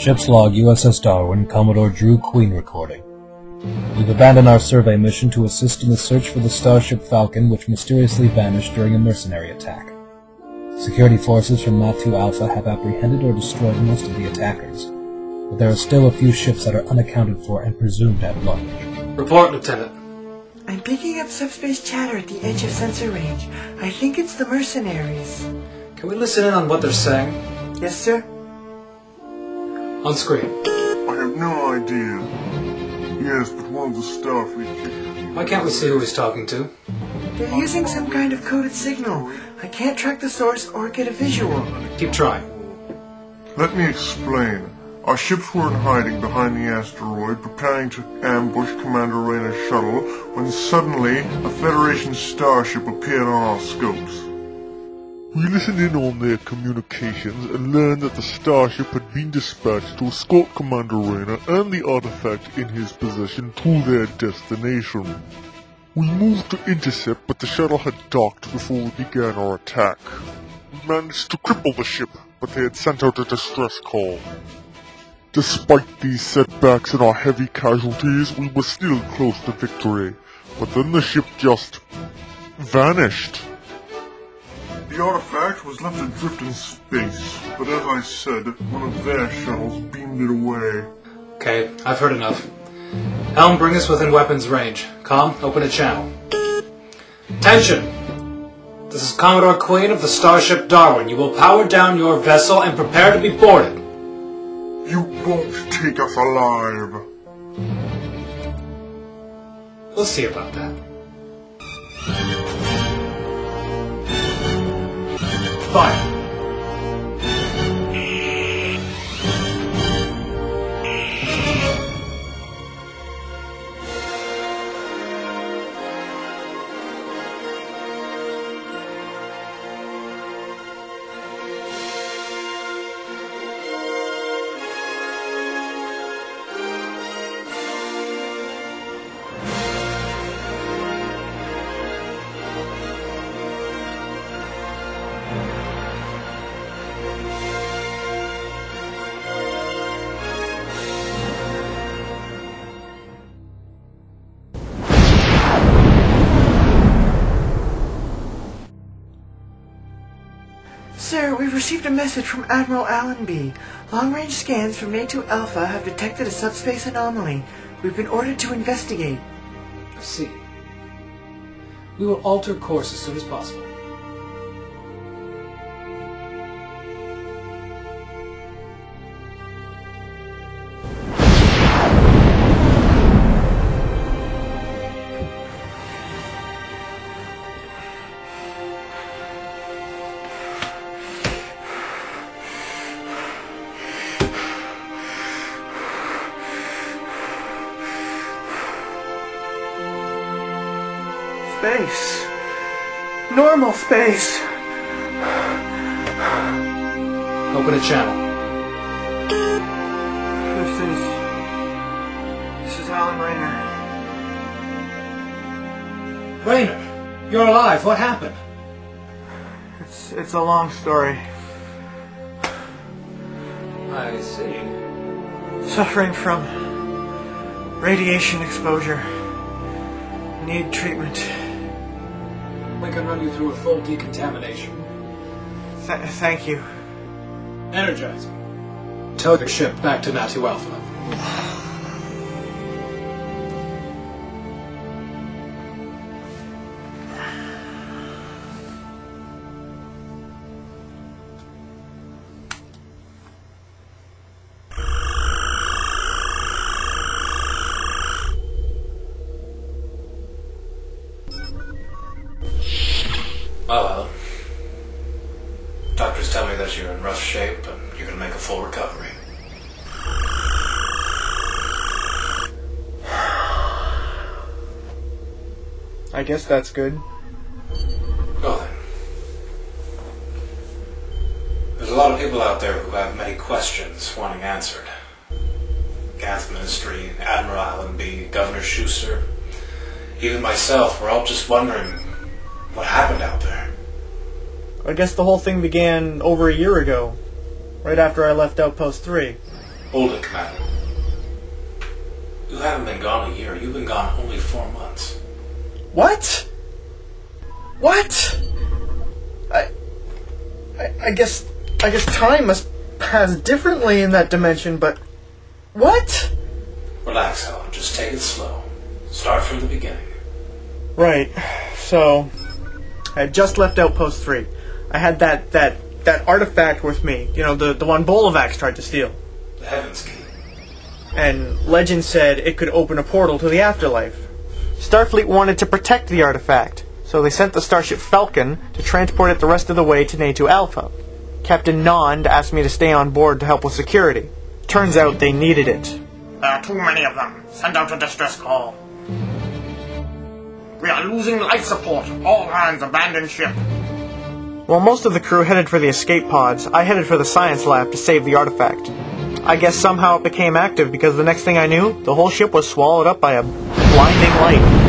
Ship's log USS Darwin, Commodore Drew Queen recording. We've abandoned our survey mission to assist in the search for the starship Falcon which mysteriously vanished during a mercenary attack. Security forces from Matu Alpha have apprehended or destroyed most of the attackers, but there are still a few ships that are unaccounted for and presumed at large. Report, Lieutenant. I'm picking up subspace chatter at the edge of sensor range. I think it's the mercenaries. Can we listen in on what they're saying? Yes, sir? On screen. I have no idea. Yes, but one of the Starfleet Why can't we see who he's talking to? They're using some kind of coded signal. I can't track the source or get a visual. Keep trying. Let me explain. Our ships were in hiding behind the asteroid, preparing to ambush Commander Rayner's shuttle, when suddenly a Federation starship appeared on our scopes. We listened in on their communications and learned that the starship had been dispatched to escort Commander Rayner and the artifact in his possession to their destination. We moved to intercept, but the shuttle had docked before we began our attack. We managed to cripple the ship, but they had sent out a distress call. Despite these setbacks and our heavy casualties, we were still close to victory. But then the ship just vanished. The artifact was left adrift in space, but as I said, one of their shuttles beamed it away. Okay, I've heard enough. Helm, bring us within weapons range. Com, open a channel. Attention! This is Commodore Queen of the Starship Darwin. You will power down your vessel and prepare to be boarded. You won't take us alive. We'll see about that. Fire. Sir, we've received a message from Admiral Allenby. Long-range scans from NATO Alpha have detected a subspace anomaly. We've been ordered to investigate. I see. We will alter course as soon as possible. Space. Normal space. Open a channel. This is... This is Alan Rayner. Raynor, you're alive. What happened? It's, it's a long story. I see. Suffering from radiation exposure. Need treatment. We can run you through a full decontamination. Th- thank you. Energizing. Tow the ship back to Natu Alpha. That you're in rough shape and you're going to make a full recovery. I guess that's good. Well then. There's a lot of people out there who have many questions wanting answered. Ganth Ministry, Admiral Allenby, Governor Schuster, even myself, we're all just wondering what happened out there. I guess the whole thing began over a year ago, right after I left Outpost 3. Hold it, Commander. You haven't been gone a year. You've been gone only four months. What? What? I, I, I guess, I guess time must pass differently in that dimension, but what? Relax, Helen. Just take it slow. Start from the beginning. Right. So, I had just left Outpost 3. I had that, that, that artifact with me. You know, the, the one Bolovax tried to steal. The Heaven's Key. And legend said it could open a portal to the afterlife. Starfleet wanted to protect the artifact, so they sent the starship Falcon to transport it the rest of the way to NATO Alpha. Captain Nond asked me to stay on board to help with security. Turns out they needed it. There are too many of them. Send out a distress call. We are losing life support. All hands abandon ship. While most of the crew headed for the escape pods, I headed for the science lab to save the artifact. I guess somehow it became active because the next thing I knew, the whole ship was swallowed up by a blinding light.